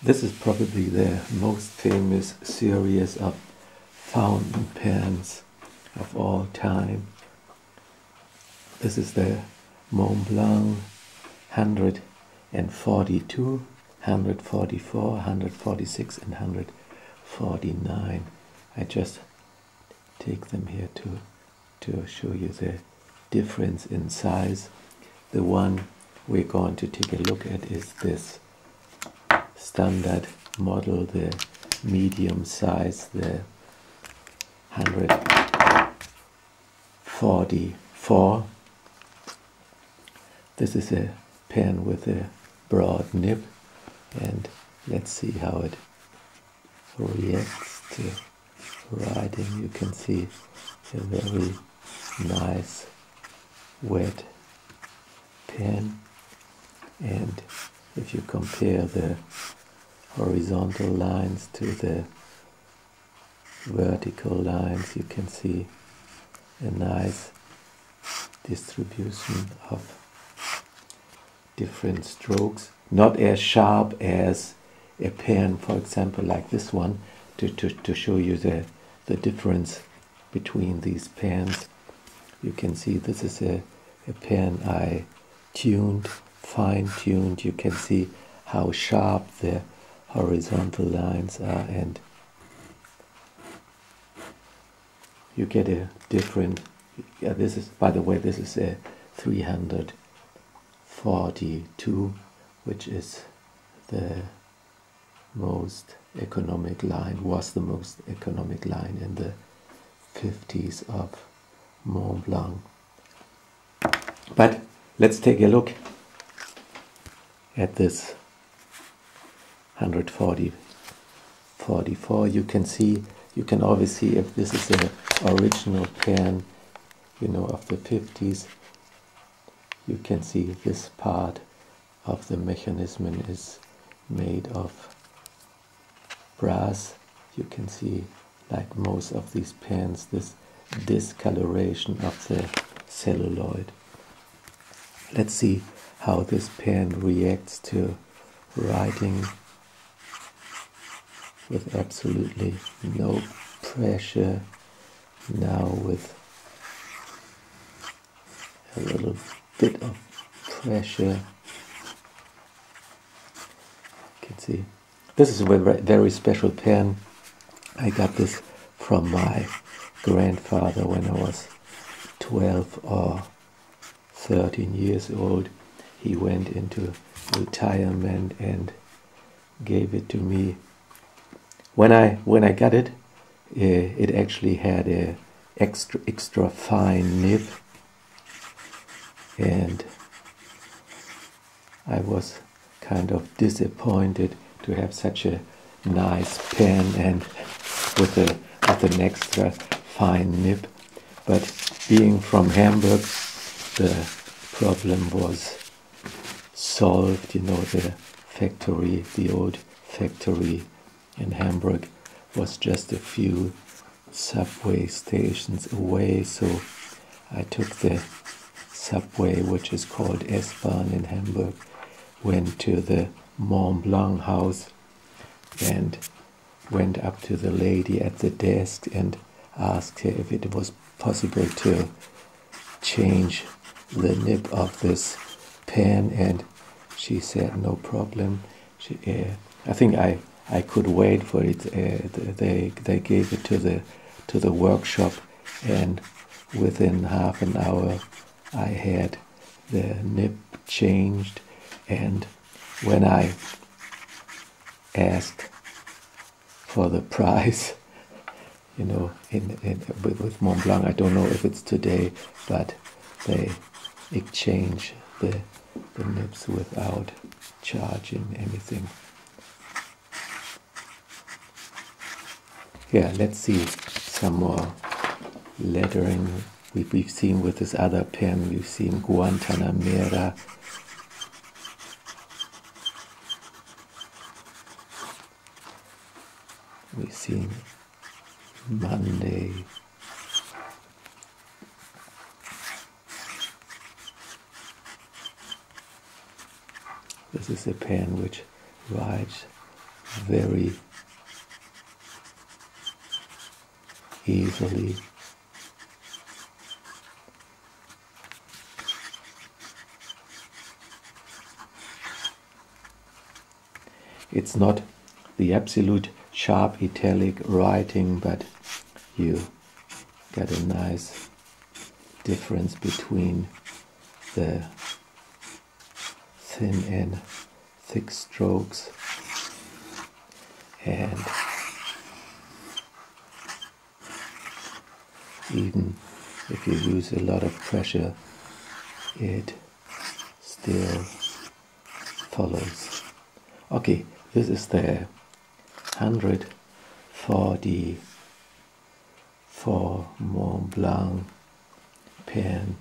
This is probably the most famous series of fountain pens of all time. This is the Montblanc 142, 144, 146, and 149. I just take them here to to show you the difference in size. The one we're going to take a look at is this standard model, the medium size, the 144. This is a pen with a broad nib and let's see how it reacts to writing. You can see a very nice wet pen and if you compare the horizontal lines to the vertical lines you can see a nice distribution of different strokes. Not as sharp as a pen for example like this one to, to, to show you the, the difference between these pens. You can see this is a, a pen I tuned fine-tuned you can see how sharp the horizontal lines are and you get a different yeah this is by the way this is a 342 which is the most economic line was the most economic line in the 50s of Montblanc. But let's take a look at this 140 44 you can see you can always see if this is an original pen you know of the 50s you can see this part of the mechanism is made of brass. You can see like most of these pens this discoloration of the celluloid. Let's see how this pen reacts to writing with absolutely no pressure. Now with a little bit of pressure. You can see. This is a very special pen. I got this from my grandfather when I was 12 or 13 years old he went into retirement and gave it to me. When I when I got it, uh, it actually had a extra extra fine nib, and I was kind of disappointed to have such a nice pen and with a with an extra fine nib. But being from Hamburg, the problem was solved. You know, the factory, the old factory in Hamburg, was just a few subway stations away. So I took the subway, which is called S-Bahn in Hamburg, went to the Montblanc house and went up to the lady at the desk and asked her if it was possible to change the nib of this pen and she said no problem. She, uh, I think I I could wait for it uh, they they gave it to the to the workshop and within half an hour I had the nib changed and when I asked for the price you know in, in with, Montblanc I don't know if it's today but they exchange the, the nibs without charging anything. Yeah, let's see some more lettering we've, we've seen with this other pen. We've seen Guantanamera. We've seen Monday. This is a pen which writes very easily. It's not the absolute sharp italic writing, but you get a nice difference between the thin and thick strokes. And even if you use a lot of pressure it still follows. Okay this is the 140 for Montblanc pen